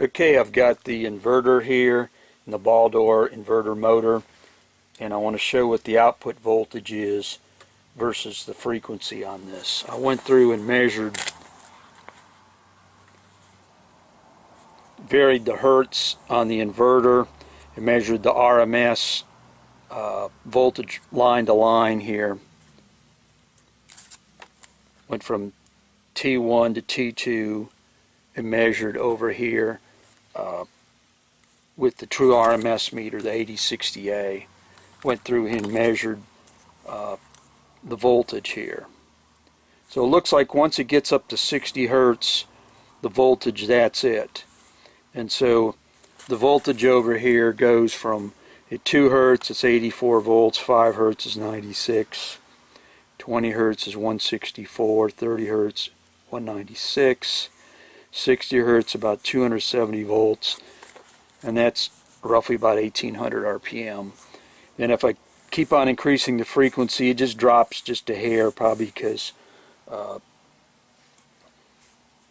Okay, I've got the inverter here and the Baldor inverter motor and I want to show what the output voltage is versus the frequency on this. I went through and measured varied the hertz on the inverter and measured the RMS uh, voltage line to line here went from T1 to T2 and measured over here uh, with the true RMS meter, the 8060A. Went through and measured uh, the voltage here. So it looks like once it gets up to 60 hertz, the voltage, that's it. And so the voltage over here goes from at 2 hertz, it's 84 volts, 5 hertz is 96, 20 hertz is 164, 30 hertz 196, 60 hertz about 270 volts, and that's roughly about 1800 RPM. And if I keep on increasing the frequency, it just drops just a hair, probably because uh,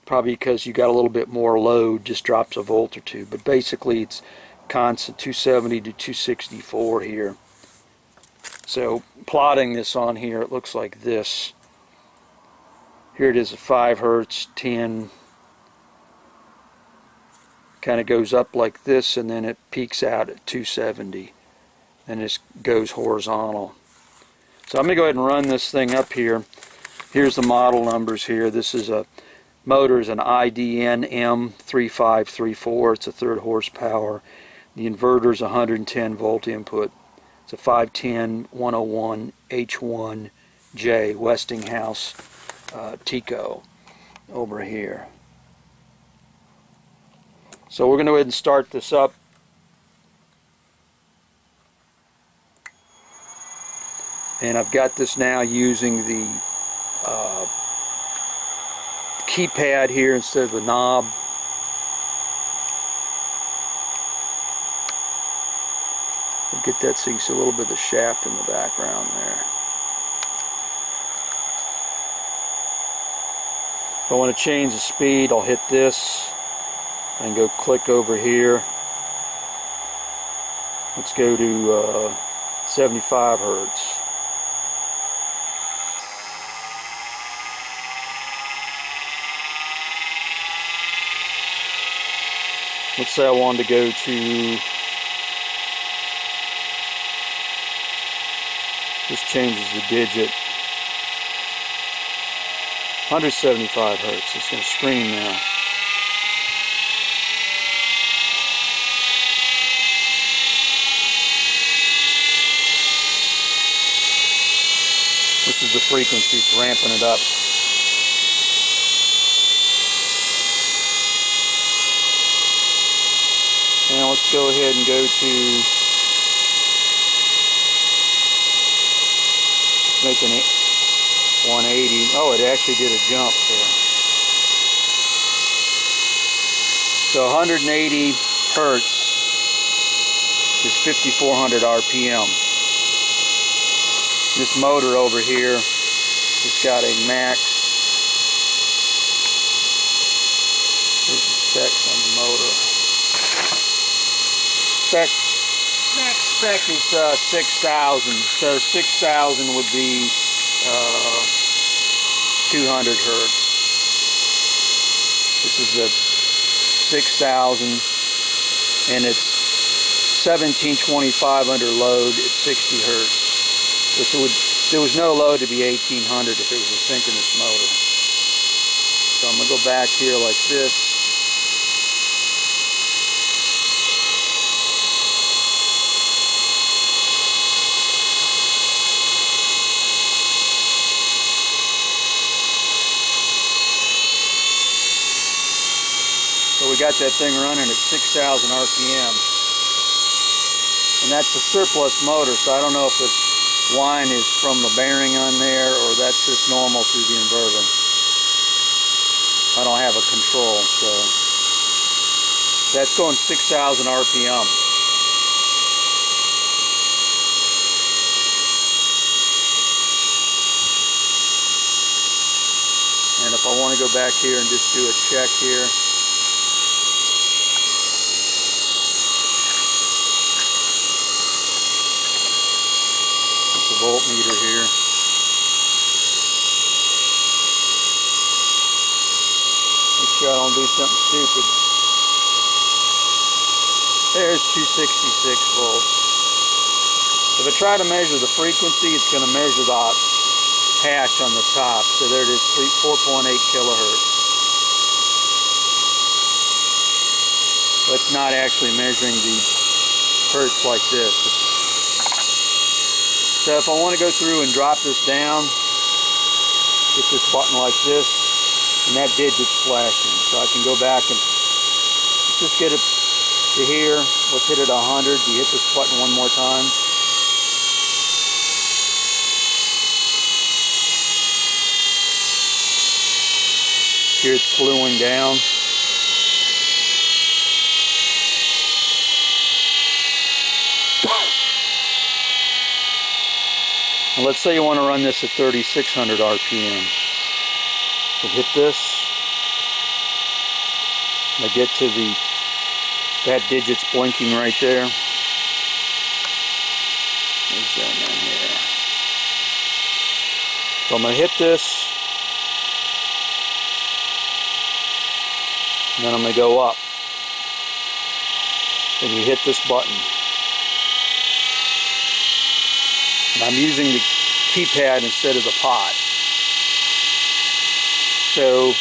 probably because you got a little bit more load, just drops a volt or two. But basically, it's constant 270 to 264 here. So plotting this on here, it looks like this. Here it is at 5 hertz, 10, kind of goes up like this and then it peaks out at 270 and it goes horizontal. So I'm going to go ahead and run this thing up here. Here's the model numbers here. This is a motor is an IDN M3534. It's a third horsepower. The inverter is 110 volt input. It's a 510 101 H1J Westinghouse uh, Teco over here. So we're going to go ahead and start this up. And I've got this now using the uh, keypad here instead of the knob. We'll get that so you see a little bit of the shaft in the background there. If I want to change the speed, I'll hit this and go click over here. Let's go to uh, 75 hertz. Let's say I wanted to go to this changes the digit 175 hertz it's going to screen now This is the frequency, it's ramping it up. Now let's go ahead and go to making it 180. Oh, it actually did a jump there. So 180 hertz is 5400 RPM. This motor over here it's got a max. There's the specs on the motor. Spec, max spec is uh, 6,000. So 6,000 would be uh, 200 hertz. This is a 6,000 and it's 1725 under load at 60 hertz. Which would, there was no load to be 1800 if it was a synchronous motor. So I'm going to go back here like this. So we got that thing running at 6,000 RPM. And that's a surplus motor, so I don't know if it's whine is from the bearing on there or that's just normal through the inverter. I don't have a control, so that's going 6,000 RPM. And if I want to go back here and just do a check here, voltmeter here. Make sure I don't do something stupid. There's 266 volts. If I try to measure the frequency, it's going to measure the hash on the top. So there it is, 4.8 kilohertz. But it's not actually measuring the hertz like this. So if I want to go through and drop this down, hit this button like this, and that digit's flashing. So I can go back and just get it to here. Let's hit it 100. You hit this button one more time. Here it's slowing down. And let's say you want to run this at 3600 RPM. So hit this. I get to the, that digit's blinking right there. So I'm going to hit this. And then I'm going to go up. Then you hit this button. And I'm using the keypad instead of the pot. So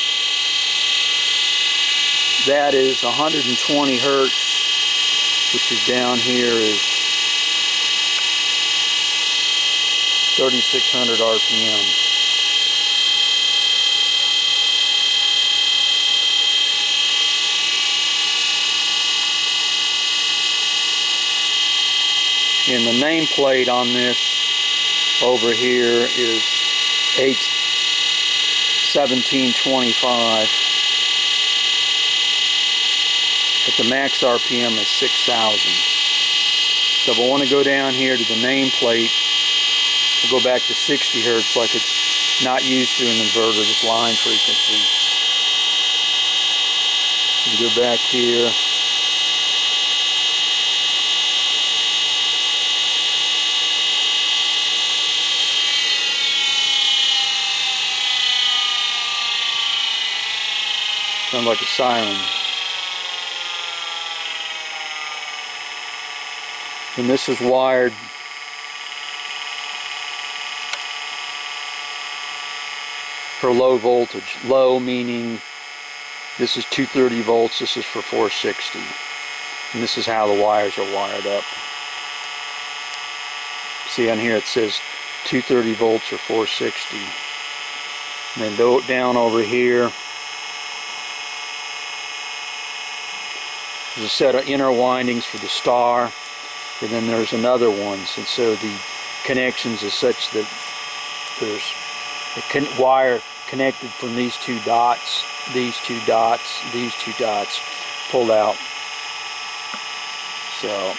that is 120 hertz, which is down here is 3600 RPM. And the nameplate on this over here is 8 1725 but the max RPM is 6000 so if I want to go down here to the nameplate I'll go back to 60 hertz like it's not used to an inverter just line frequency. Go back here Sounds like a siren. And this is wired for low voltage. Low meaning this is 230 volts, this is for 460. And this is how the wires are wired up. See on here it says 230 volts or 460. And then down over here There's a set of inner windings for the star, and then there's another ones. And so the connections is such that there's a con wire connected from these two dots, these two dots, these two dots pulled out. So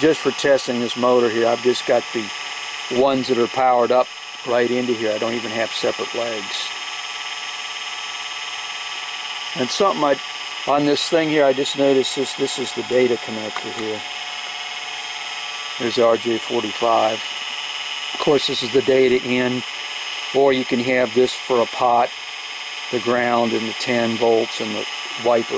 just for testing this motor here, I've just got the ones that are powered up right into here. I don't even have separate legs. And something I on this thing here, I just noticed this, this is the data connector here. There's the RJ45. Of course, this is the data in, or you can have this for a pot, the ground and the 10 volts and the wiper.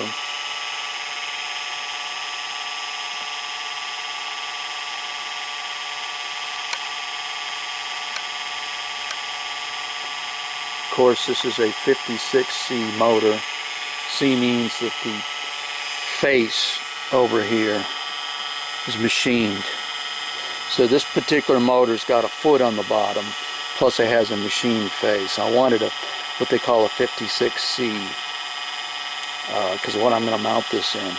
Of course, this is a 56C motor. C means that the face over here is machined. So this particular motor's got a foot on the bottom, plus it has a machined face. I wanted a what they call a 56C, because uh, what I'm going to mount this in.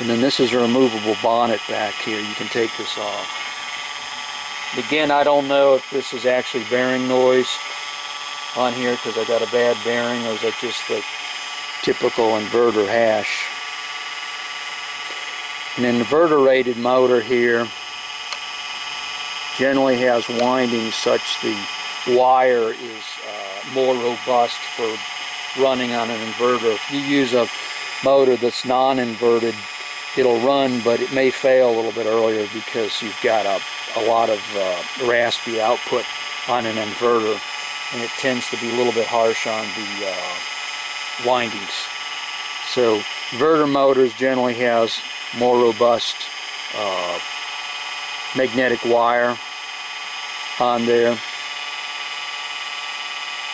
And then this is a removable bonnet back here. You can take this off. Again, I don't know if this is actually bearing noise on here because I got a bad bearing or is that just the typical inverter hash. An inverter rated motor here generally has windings such the wire is uh, more robust for running on an inverter. If you use a motor that's non-inverted, it'll run, but it may fail a little bit earlier because you've got a, a lot of uh, raspy output on an inverter, and it tends to be a little bit harsh on the uh, windings. So inverter motors generally has more robust uh, magnetic wire on there.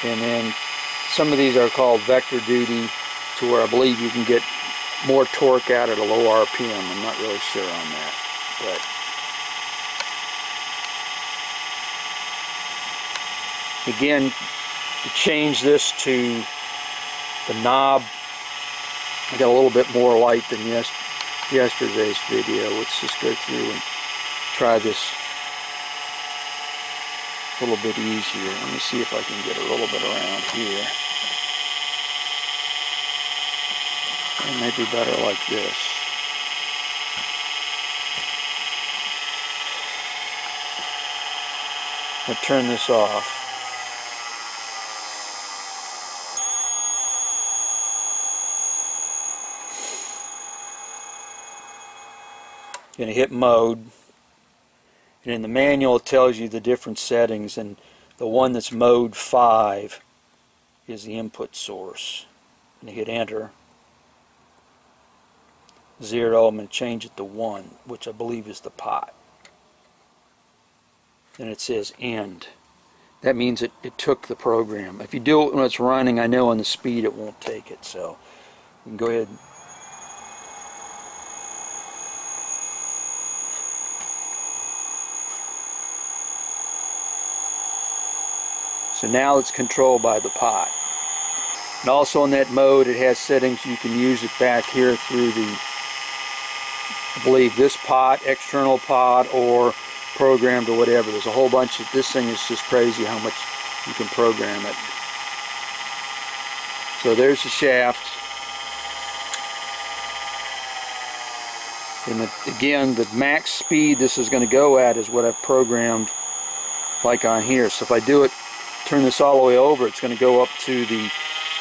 And then some of these are called vector duty to where I believe you can get more torque out at a low RPM. I'm not really sure on that. But again, to change this to the knob, I got a little bit more light than yes, yesterday's video. Let's just go through and try this a little bit easier. Let me see if I can get a little bit around here. It may be better like this. I'll turn this off. Going to hit mode. And in the manual it tells you the different settings and the one that's mode 5 is the input source. And hit enter. 0, I'm going to change it to 1, which I believe is the pot. Then it says end. That means it, it took the program. If you do it when it's running, I know on the speed it won't take it. So you can go ahead So now it's controlled by the pot. And also in that mode it has settings you can use it back here through the I believe this pot, external pot, or programmed or whatever. There's a whole bunch of this thing is just crazy how much you can program it. So there's the shaft. And the, again, the max speed this is going to go at is what I've programmed like on here. So if I do it turn this all the way over, it's going to go up to the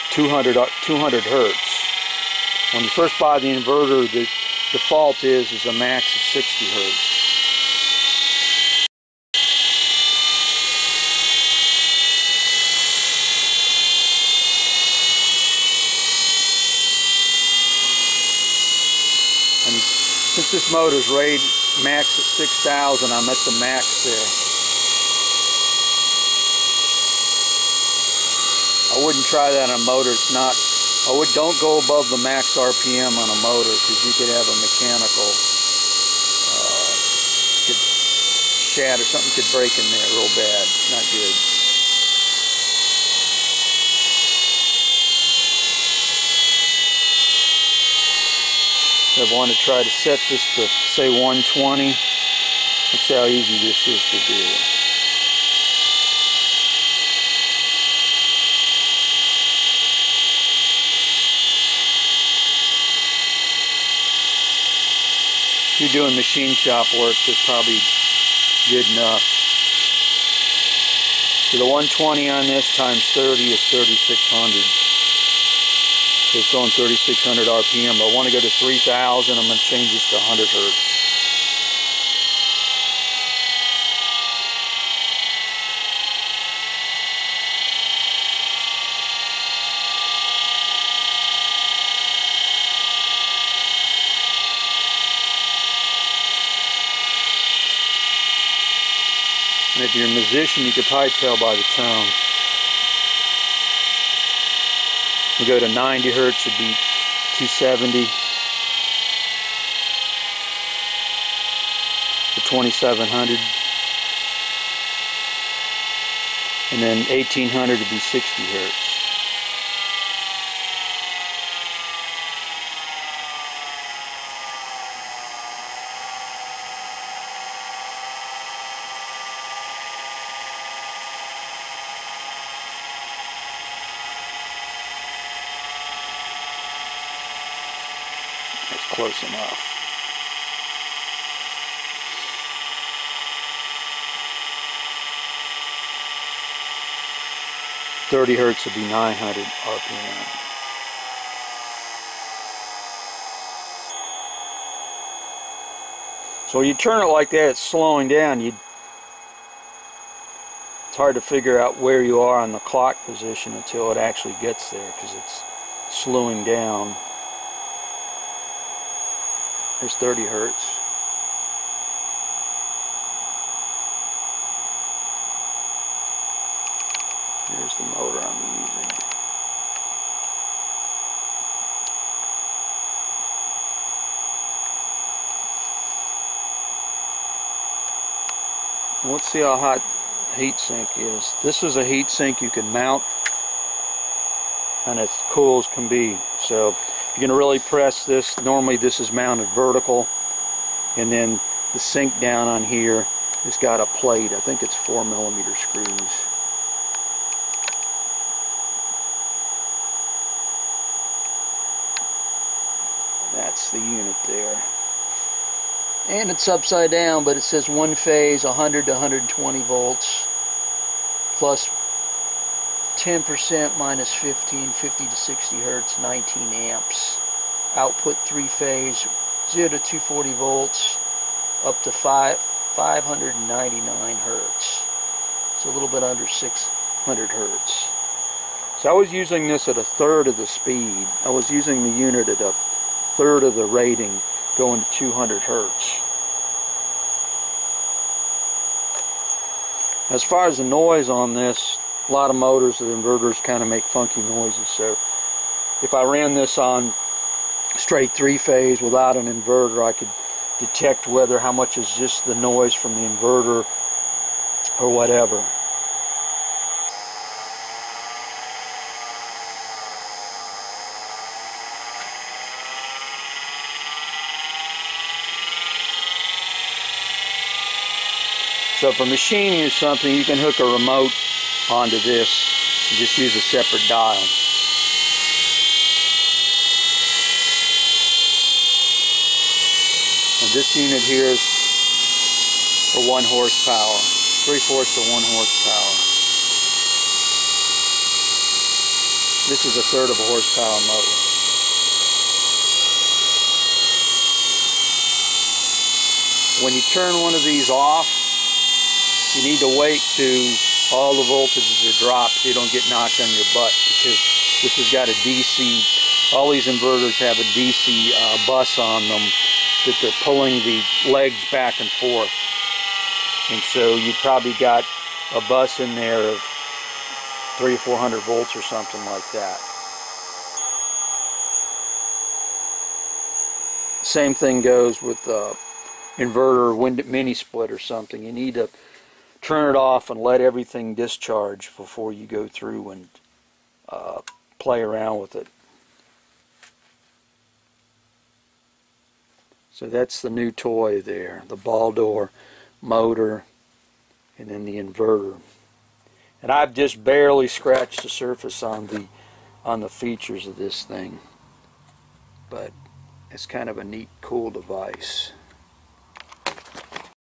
200, uh, 200 hertz. When you first buy the inverter, the default is, is a max of 60 hertz. And since this motor is rated max at 6,000, I'm at the max there. I wouldn't try that on a motor. It's not, I would, don't go above the max RPM on a motor because you could have a mechanical, uh, could shatter, something could break in there real bad. Not good. I want to try to set this to say 120. Let's see how easy this is to do. You're doing machine shop work, that's probably good enough. So the 120 on this times 30 is 3600. So it's going 3600 RPM. But I want to go to 3000. I'm going to change this to 100 hertz. And if you're a musician, you could probably tell by the tone. We go to 90 hertz, it'd be 270 to 2700. And then 1800 would be 60 hertz. Close enough. Thirty hertz would be 900 RPM. So you turn it like that, it's slowing down. You, it's hard to figure out where you are on the clock position until it actually gets there because it's slowing down. There's 30 hertz. Here's the motor I'm using. Let's see how hot heatsink is. This is a heatsink you can mount and it's cool as can be. So you're going to really press this. Normally this is mounted vertical and then the sink down on here has got a plate. I think it's four millimeter screws. That's the unit there. And it's upside down, but it says one phase, 100 to 120 volts, plus 10% minus 15, 50 to 60 hertz, 19 amps. Output three phase, 0 to 240 volts, up to 5, 599 hertz. It's a little bit under 600 hertz. So I was using this at a third of the speed. I was using the unit at a third of the rating going to 200 hertz. As far as the noise on this, a lot of motors, the inverters kind of make funky noises. So if I ran this on straight three phase without an inverter, I could detect whether how much is just the noise from the inverter or whatever. So for machining or something, you can hook a remote onto this just use a separate dial. This unit here is for one horsepower, three-fourths of one horsepower. This is a third of a horsepower motor. When you turn one of these off, you need to wait to all the voltages are dropped so you don't get knocked on your butt because this has got a DC, all these inverters have a DC uh, bus on them that they're pulling the legs back and forth. And so you probably got a bus in there of three or four hundred volts or something like that. Same thing goes with the inverter wind mini split or something. You need to turn it off and let everything discharge before you go through and uh, play around with it. So that's the new toy there, the Baldor motor and then the inverter. And I've just barely scratched the surface on the on the features of this thing. But it's kind of a neat cool device.